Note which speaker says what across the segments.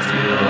Speaker 1: Thank you.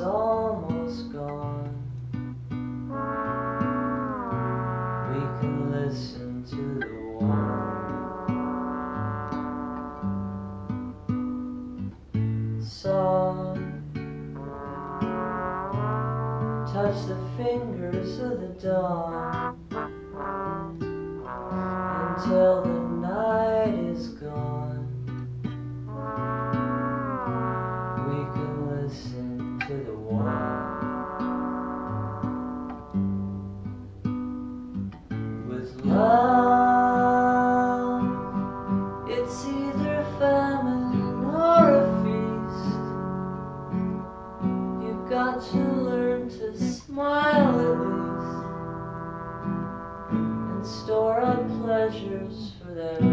Speaker 1: it's
Speaker 2: almost gone. We can listen to the warm Soft Touch the fingers of the dawn. Until got to learn to smile at least and store up pleasures for them.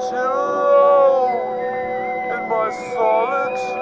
Speaker 2: solitude, in my solitude.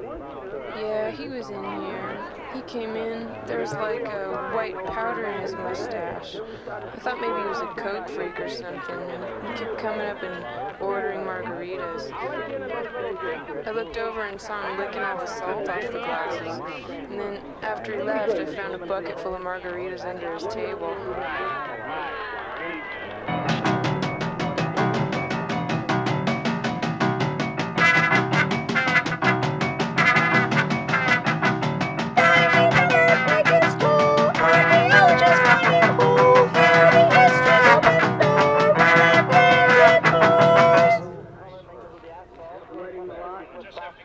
Speaker 2: Yeah, he was in here. He came in. There was like a white powder
Speaker 3: in his mustache. I thought maybe he was a code freak or something. He kept coming up and ordering margaritas. I looked over and saw him licking all the salt off the glasses. And then after he left, I found a bucket full of margaritas under his table.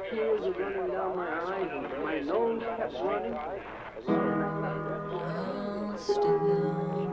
Speaker 4: Tears are running down my eyes and my nose kept running.
Speaker 2: I'll still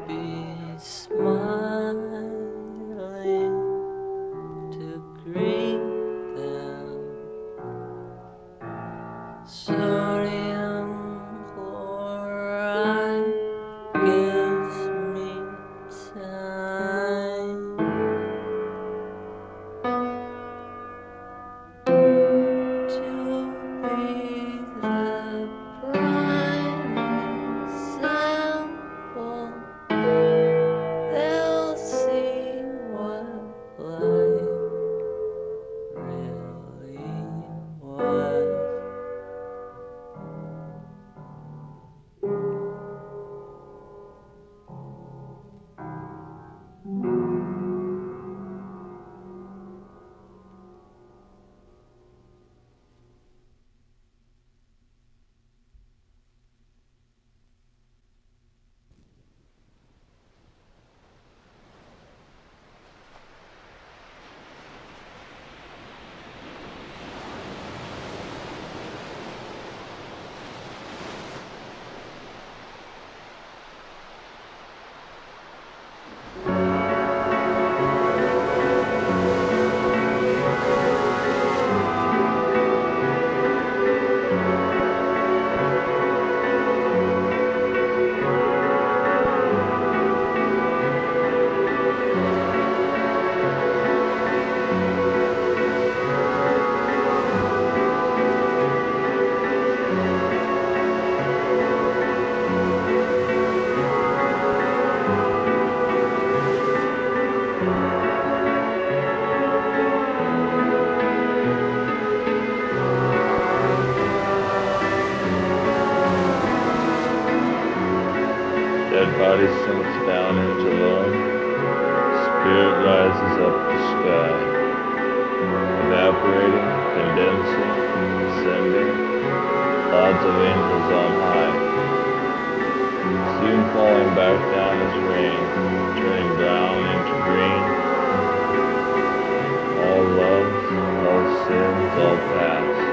Speaker 5: Spirit rises up the sky. Evaporating, condensing, ascending. Clouds of angels on high. Soon falling back down as rain, turning brown into green. All loves, all sins, all past,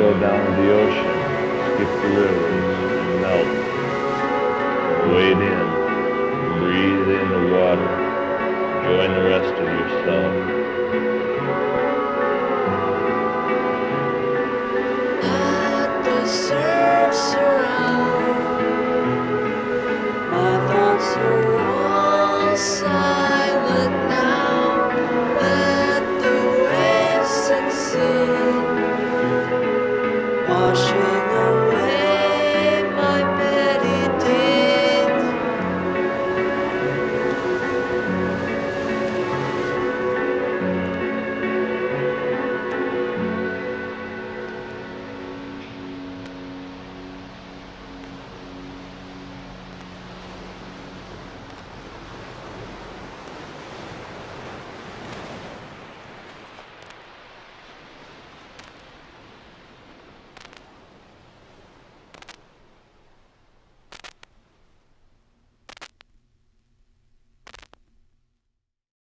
Speaker 5: go down to the ocean, skip the rivers, melt? Wade in, breathe in the water, join the rest of yourself.